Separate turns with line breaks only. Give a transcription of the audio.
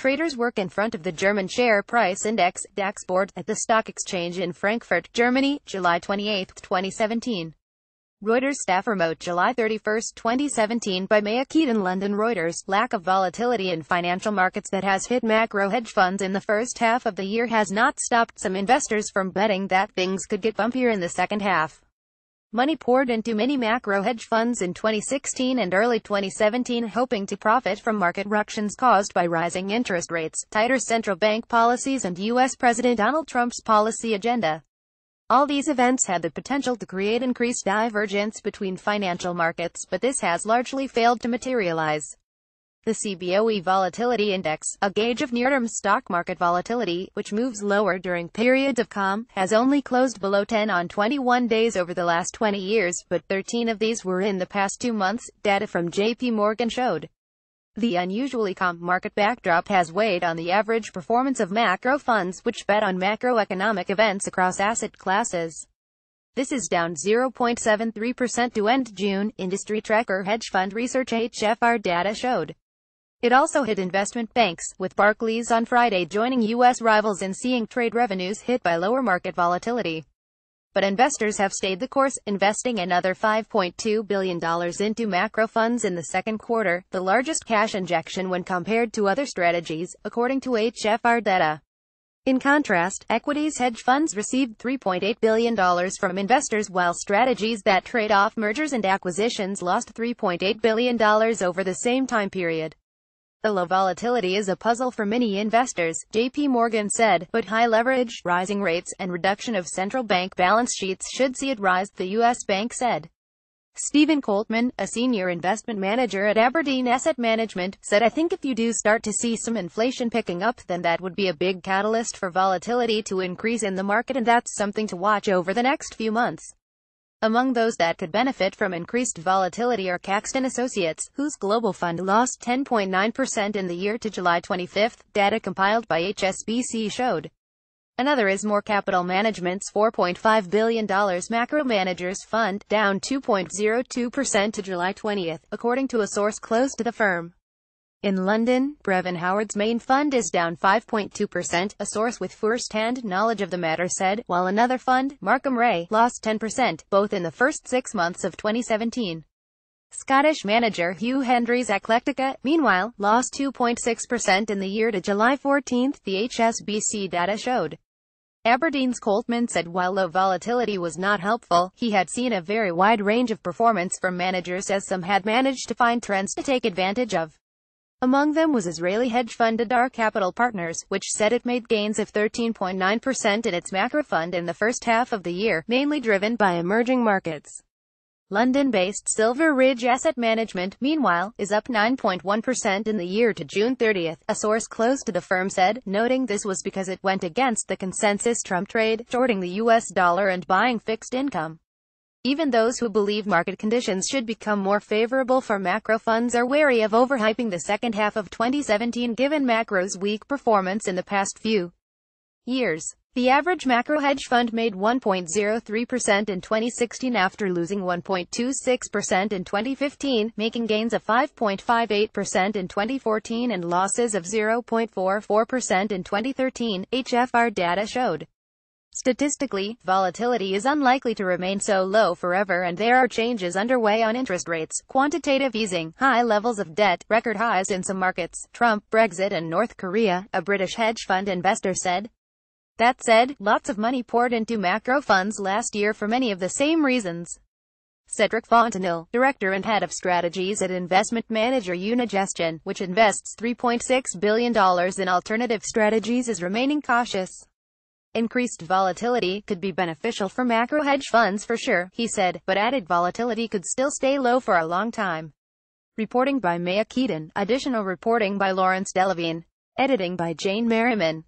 Traders work in front of the German share price index, DAX board, at the stock exchange in Frankfurt, Germany, July 28, 2017. Reuters staff remote July 31, 2017 by Maiya Keidan London Reuters, lack of volatility in financial markets that has hit macro hedge funds in the first half of the year has not stopped some investors from betting that things could get bumpier in the second half. Money poured into many macro hedge funds in 2016 and early 2017 hoping to profit from market ructions caused by rising interest rates, tighter central bank policies and U.S. President Donald Trump's policy agenda. All these events had the potential to create increased divergence between financial markets, but this has largely failed to materialize. The CBOE Volatility Index, a gauge of near-term stock market volatility, which moves lower during periods of calm, has only closed below 10 on 21 days over the last 20 years, but 13 of these were in the past two months, data from JP Morgan showed. The unusually calm market backdrop has weighed on the average performance of macro funds which bet on macroeconomic events across asset classes. This is down 0.73% to end June, industry tracker hedge fund research HFR data showed. It also hit investment banks, with Barclays on Friday joining U.S. rivals in seeing trade revenues hit by lower market volatility. But investors have stayed the course, investing another $5.2 billion into macro funds in the second quarter, the largest cash injection when compared to other strategies, according to HFR data. In contrast, equities hedge funds received $3.8 billion from investors while strategies that trade off mergers and acquisitions lost $3.8 billion over the same time period. The low volatility is a puzzle for many investors, JP Morgan said, but high leverage, rising rates, and reduction of central bank balance sheets should see it rise, the U.S. bank said. Stephen Coltman, a senior investment manager at Aberdeen Asset Management, said I think if you do start to see some inflation picking up then that would be a big catalyst for volatility to increase in the market and that's something to watch over the next few months. Among those that could benefit from increased volatility are Caxton Associates, whose global fund lost 10.9% in the year to July 25, data compiled by HSBC showed. Another is Moore Capital Management's $4.5 billion Macro Managers Fund, down 2.02% to July 20, according to a source close to the firm. In London, Brevan Howard's main fund is down 5.2%, a source with first-hand knowledge of the matter said, while another fund, Markham Rae, lost 10%, both in the first six months of 2017. Scottish manager Hugh Hendry's Eclectica, meanwhile, lost 2.6% in the year to July 14, the HSBC data showed. Aberdeen's Coltman said while low volatility was not helpful, he had seen a very wide range of performance from managers as some had managed to find trends to take advantage of. Among them was Israeli hedge fund Adar Capital Partners, which said it made gains of 13.9% in its macro fund in the first half of the year, mainly driven by emerging markets. London-based Silver Ridge Asset Management, meanwhile, is up 9.1% in the year to June 30, a source close to the firm said, noting this was because it went against the consensus Trump trade, shorting the U.S. dollar and buying fixed income. Even those who believe market conditions should become more favorable for macro funds are wary of overhyping the second half of 2017 given macro's weak performance in the past few years. The average macro hedge fund made 1.03% in 2016 after losing 1.26% in 2015, making gains of 5.58% in 2014 and losses of 0.44% in 2013, HFR data showed. Statistically, volatility is unlikely to remain so low forever and there are changes underway on interest rates, quantitative easing, high levels of debt, record highs in some markets, Trump, Brexit and North Korea, a British hedge fund investor said. That said, lots of money poured into macro funds last year for many of the same reasons. Cedric Fontenille, director and head of strategies at investment manager Unigestion, which invests $3.6 billion in alternative strategies is remaining cautious. Increased volatility could be beneficial for macro hedge funds for sure, he said, but added volatility could still stay low for a long time. Reporting by Maiya Keidan, additional reporting by Lawrence Delevingne, editing by Jane Merriman.